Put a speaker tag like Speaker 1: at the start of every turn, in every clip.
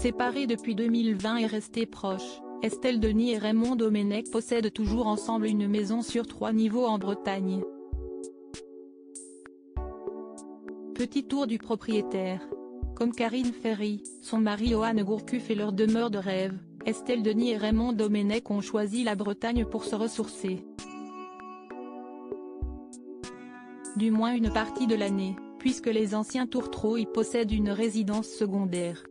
Speaker 1: Séparés depuis 2020 et restés proches, Estelle Denis et Raymond Domenech possèdent toujours ensemble une maison sur trois niveaux en Bretagne. Petit tour du propriétaire. Comme Karine Ferry, son mari Johan Gourcuff et leur demeure de rêve, Estelle Denis et Raymond Domenech ont choisi la Bretagne pour se ressourcer. Du moins une partie de l'année, puisque les anciens Tourtereaux y possèdent une résidence secondaire.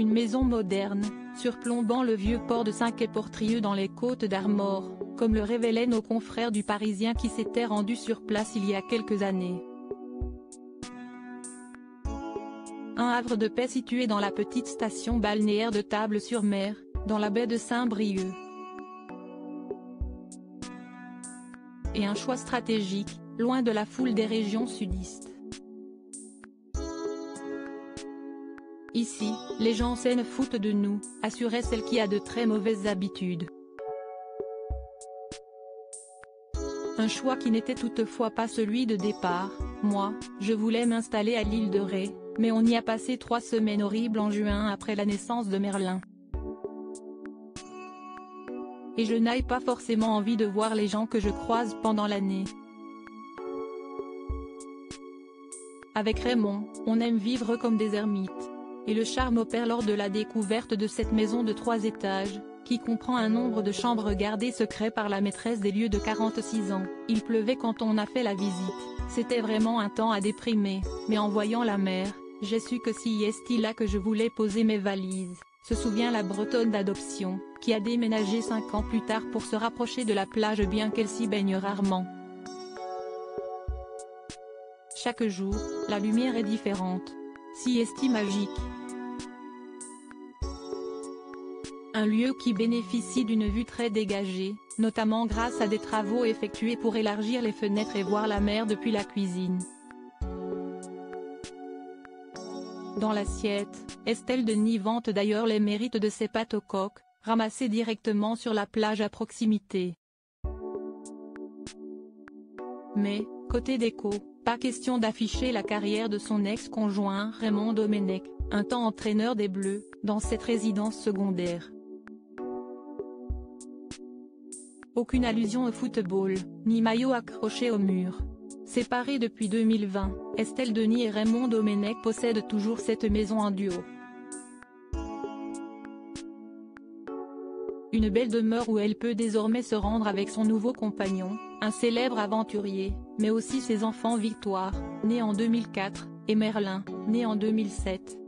Speaker 1: Une maison moderne, surplombant le vieux port de Saint-Quay-Portrieux dans les côtes d'Armor, comme le révélaient nos confrères du Parisien qui s'étaient rendus sur place il y a quelques années. Un havre de paix situé dans la petite station balnéaire de Table-sur-Mer, dans la baie de Saint-Brieuc. Et un choix stratégique, loin de la foule des régions sudistes. Ici, les gens s'en foutent de nous, assurait celle qui a de très mauvaises habitudes. Un choix qui n'était toutefois pas celui de départ, moi, je voulais m'installer à l'île de Ré, mais on y a passé trois semaines horribles en juin après la naissance de Merlin. Et je n'aille pas forcément envie de voir les gens que je croise pendant l'année. Avec Raymond, on aime vivre comme des ermites. Et le charme opère lors de la découverte de cette maison de trois étages, qui comprend un nombre de chambres gardées secret par la maîtresse des lieux de 46 ans. Il pleuvait quand on a fait la visite, c'était vraiment un temps à déprimer, mais en voyant la mer, j'ai su que si est là que je voulais poser mes valises, se souvient la bretonne d'adoption, qui a déménagé cinq ans plus tard pour se rapprocher de la plage bien qu'elle s'y baigne rarement. Chaque jour, la lumière est différente. Siesti magique. Un lieu qui bénéficie d'une vue très dégagée, notamment grâce à des travaux effectués pour élargir les fenêtres et voir la mer depuis la cuisine. Dans l'assiette, Estelle Denis vante d'ailleurs les mérites de ses pâtes au coq, ramassées directement sur la plage à proximité. Mais, côté déco, pas question d'afficher la carrière de son ex-conjoint Raymond Domenech, un temps entraîneur des Bleus, dans cette résidence secondaire. Aucune allusion au football, ni maillot accroché au mur. Séparés depuis 2020, Estelle Denis et Raymond Domenech possèdent toujours cette maison en duo. Une belle demeure où elle peut désormais se rendre avec son nouveau compagnon, un célèbre aventurier, mais aussi ses enfants Victoire, né en 2004, et Merlin, né en 2007.